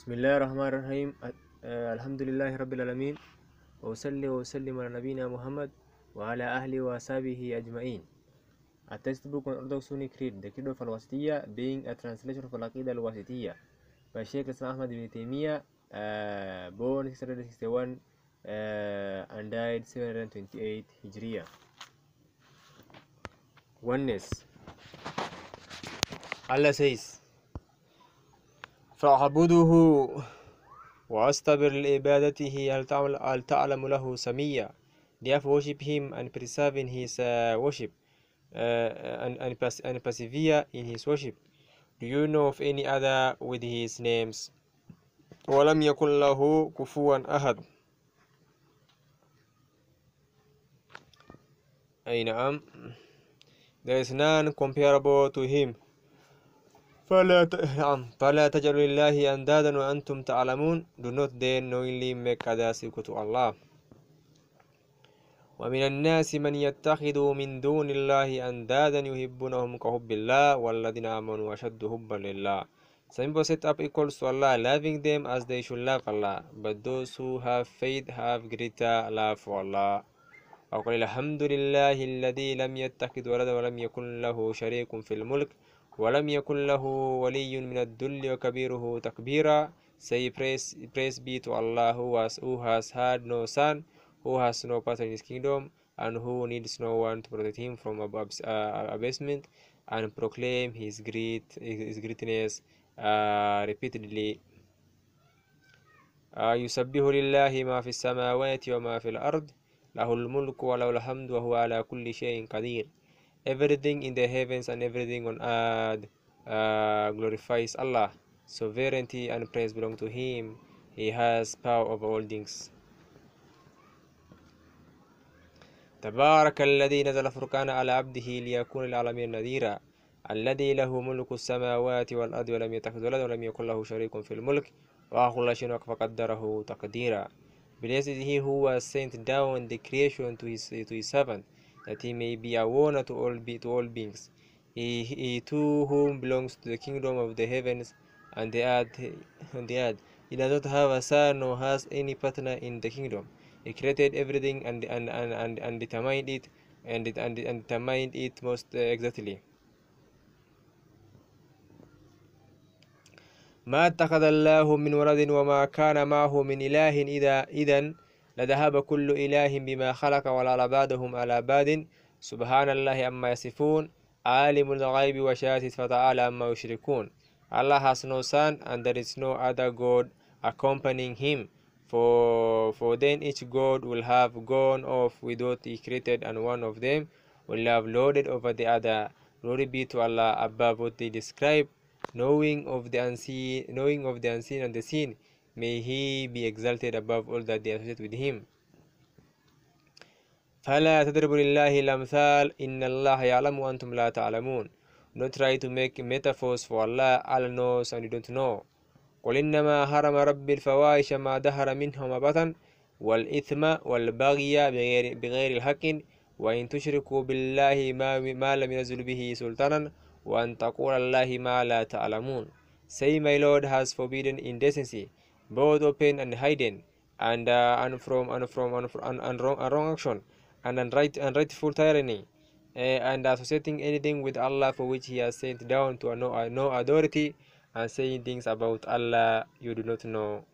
بسم الله الرحمن الرحيم أه الحمد لله رب العالمين وأصلي وأسلم على نبينا محمد وعلى أهله وأصحابه أجمعين A textbook on Orthodox Sunni Creed, the Creed of Al-Wasitiyya being a translation of Al-Aqidah Al-Wasitiyya by Sheikh Islam Ahmad ibn Taymiyyah, uh, born 661 uh, and died 728 Hijriya. Oneness. Allah says, فاعبده واستبر لعبادته هل تعمل هل تعلم له سميا Therefore worship him and preserve in his uh, worship uh, and, and, and persevere in his worship. Do you know of any other with his names? ولم يكن له كفوا أحد أي نعم There is none comparable to him فلا ت... نعم فلا تجعلوا لله أندادا وأنتم تعلمون Do not then knowingly make equal to Allah ومن الناس من يتخذ من دون الله أندادا يحبونهم كحب الله والذين آمنوا أشد حبا لله Some people set up equals to Allah, loving them as they should love Allah. But those who have faith have greater love for Allah. وقل الحمد لله الذي لم يتخذ ولدا ولم يكن له شريك في الملك ولم يكن له ولي من الذل وكبيره تكبيرا Say praise, praise be to Allah who has, who has had no son who has no part in his kingdom and who needs no one to protect him from uh, abasement and proclaim his great his greatness uh, repeatedly uh, يسبح لله ما في السماوات وما في الأرض له الملك وله الحمد وهو على كل شيء قدير everything in the heavens and everything on earth uh, glorifies Allah sovereignty and praise belong to him he has power over all things تبارك الذي نزل الفرقان على عبده ليكون للعالمين نذيرا الذي له ملك السماوات والأرض ولم يتخذ ولدا ولم يكن له شريك في الملك وكل شيء فقدره تقديرا Blessed is he who has sent down the creation to his to his servant, that he may be a warner to all be to all beings. He, he to whom belongs to the kingdom of the heavens and the earth and the earth. He does not have a son nor has any partner in the kingdom. He created everything and and, and, and, and determined it and, and, and determined it most exactly. ما اتخذ الله من ولد وما كان معه من إله إذا إذا لذهب كل إله بما خلق ولا بعضهم على بعض سبحان الله أما يصفون عالم الغيب وشهادة فتعالى أما يشركون Allah has no son and there is no other God accompanying him for for then each god will have gone off with what he created and one of them will have lorded over the other glory be to allah above what they describe knowing of the unseen knowing of the unseen and the seen may he be exalted above all that they associate with him فلا تضربوا لله الأمثال إن الله يعلم وأنتم لا تعلمون Don't try to make metaphors for Allah. Allah knows and you don't know. قل إنما حرم رب الفواحش ما ظهر منه وما بطن والإثم والبغي بغير, بغير الحق وإن تشركوا بالله ما, ما لم ينزل به سلطانا وأن تقول الله ما لا تعلمون Say my Lord has forbidden indecency both open and hidden and uh, and from and from and, and, and, wrong, and wrong action. And unright, unrightful tyranny. Uh, and associating anything with Allah for which he has sent down to no, no authority. And saying things about Allah you do not know.